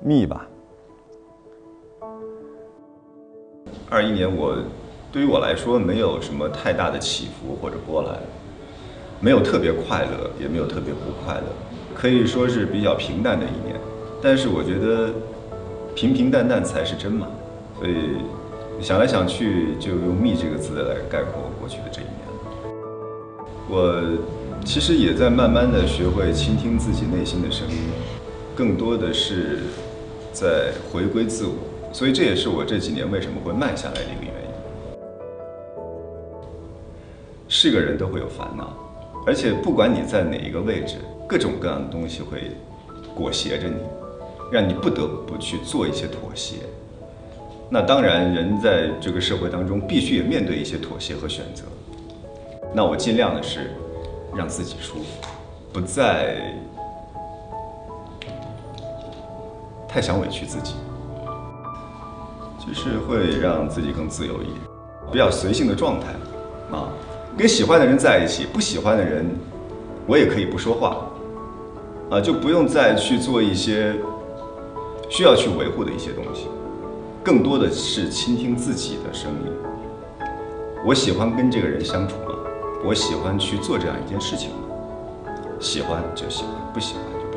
密吧。二一年我对于我来说没有什么太大的起伏或者波澜，没有特别快乐，也没有特别不快乐，可以说是比较平淡的一年。但是我觉得平平淡淡才是真嘛，所以想来想去就用“密”这个字来概括过去的这一年。我其实也在慢慢的学会倾听自己内心的声音，更多的是在回归自我。所以这也是我这几年为什么会慢下来的一个原因。是个人都会有烦恼，而且不管你在哪一个位置，各种各样的东西会裹挟着你，让你不得不去做一些妥协。那当然，人在这个社会当中必须也面对一些妥协和选择。那我尽量的是让自己舒服，不再太想委屈自己。就是会让自己更自由一点，比较随性的状态，啊，跟喜欢的人在一起，不喜欢的人，我也可以不说话，啊，就不用再去做一些需要去维护的一些东西，更多的是倾听自己的声音。我喜欢跟这个人相处吗？我喜欢去做这样一件事情吗？喜欢就喜欢，不喜欢就。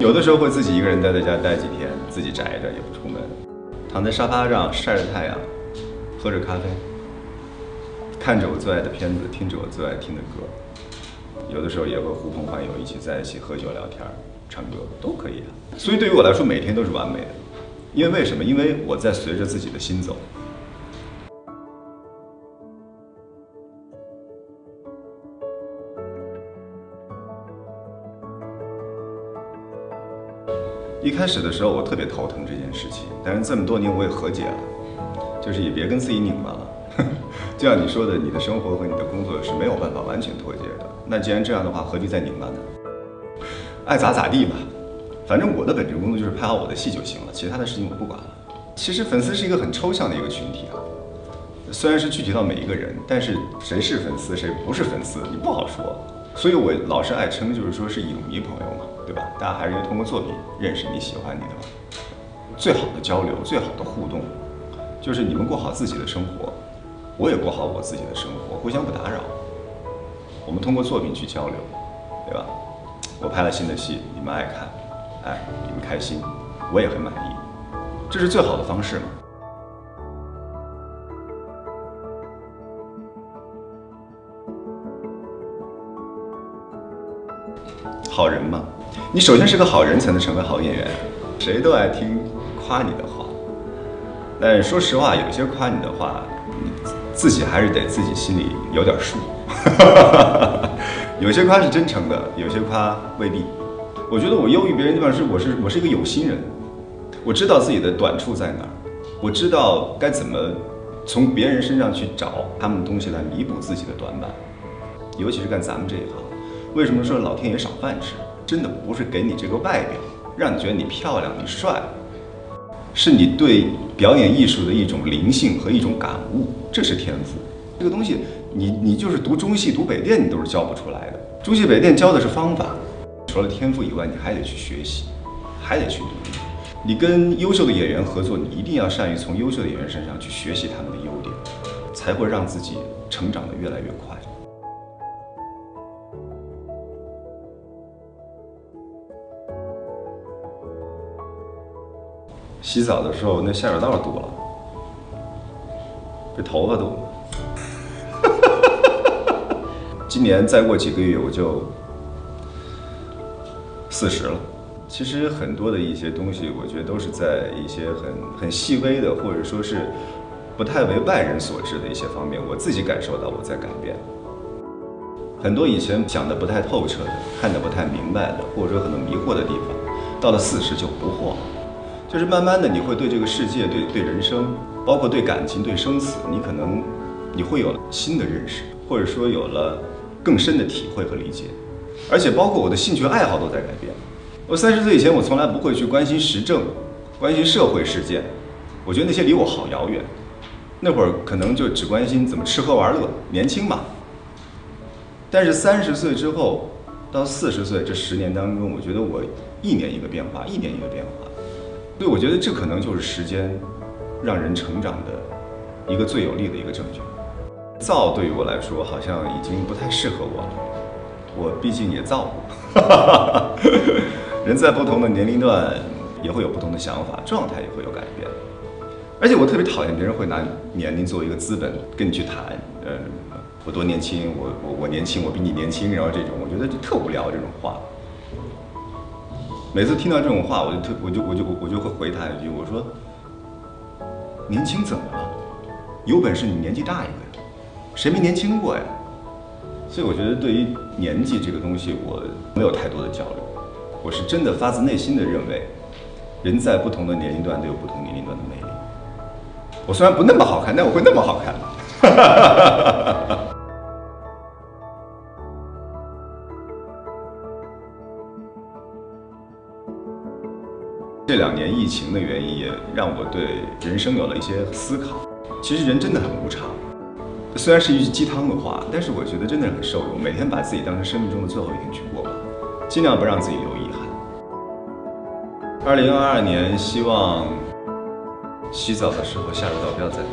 有的时候会自己一个人待在家待几天，自己宅着也不出门。躺在沙发上晒着太阳，喝着咖啡，看着我最爱的片子，听着我最爱听的歌，有的时候也会呼朋唤友一起在一起喝酒聊天、唱歌都可以啊。所以对于我来说，每天都是完美的，因为为什么？因为我在随着自己的心走。一开始的时候，我特别头疼这件事情，但是这么多年我也和解了，就是也别跟自己拧巴了。就像你说的，你的生活和你的工作是没有办法完全脱节的。那既然这样的话，何必再拧巴呢？爱咋咋地吧，反正我的本职工作就是拍好我的戏就行了，其他的事情我不管了。其实粉丝是一个很抽象的一个群体啊，虽然是具体到每一个人，但是谁是粉丝，谁不是粉丝，你不好说。所以我老是爱称，就是说是影迷朋友嘛。对吧？大家还是通过作品认识你喜欢你的嘛。最好的交流，最好的互动，就是你们过好自己的生活，我也过好我自己的生活，互相不打扰。我们通过作品去交流，对吧？我拍了新的戏，你们爱看，哎，你们开心，我也很满意，这是最好的方式嘛。好人嘛。你首先是个好人，才能成为好演员。谁都爱听夸你的话，但说实话，有些夸你的话，你自己还是得自己心里有点数。有些夸是真诚的，有些夸未必。我觉得我优于别人地方是，我是我是一个有心人，我知道自己的短处在哪儿，我知道该怎么从别人身上去找他们的东西来弥补自己的短板。尤其是干咱们这一行，为什么说老天爷赏饭吃？真的不是给你这个外表，让你觉得你漂亮、你帅，是你对表演艺术的一种灵性和一种感悟，这是天赋。这个东西，你你就是读中戏、读北电，你都是教不出来的。中戏、北电教的是方法，除了天赋以外，你还得去学习，还得去努力。你跟优秀的演员合作，你一定要善于从优秀的演员身上去学习他们的优点，才会让自己成长的越来越快。洗澡的时候，那下水道堵了，这头发堵了。今年再过几个月，我就四十了。其实很多的一些东西，我觉得都是在一些很很细微的，或者说是不太为外人所知的一些方面，我自己感受到我在改变。很多以前想的不太透彻的，看的不太明白的，或者说很多迷惑的地方，到了四十就不惑了。就是慢慢的，你会对这个世界、对对人生，包括对感情、对生死，你可能你会有了新的认识，或者说有了更深的体会和理解。而且包括我的兴趣爱好都在改变。我三十岁以前，我从来不会去关心时政、关心社会事件，我觉得那些离我好遥远。那会儿可能就只关心怎么吃喝玩乐，年轻嘛。但是三十岁之后到四十岁这十年当中，我觉得我一年一个变化，一年一个变化。所以我觉得这可能就是时间让人成长的一个最有力的一个证据。造对于我来说好像已经不太适合我了，我毕竟也造过。人在不同的年龄段也会有不同的想法，状态也会有改变。而且我特别讨厌别人会拿年龄作为一个资本跟你去谈，呃，我多年轻，我我我年轻，我比你年轻，然后这种我觉得就特无聊这种话。每次听到这种话，我就特我就我就我就会回他一句，我说：年轻怎么了？有本事你年纪大一个呀，谁没年轻过呀？所以我觉得对于年纪这个东西，我没有太多的焦虑。我是真的发自内心的认为，人在不同的年龄段都有不同年龄段的魅力。我虽然不那么好看，但我会那么好看。这两年疫情的原因，也让我对人生有了一些思考。其实人真的很无常，虽然是一句鸡汤的话，但是我觉得真的很受用。每天把自己当成生命中的最后一天去过吧，尽量不让自己留遗憾。二零二二年，希望。洗澡的时候，下水道不要再堵。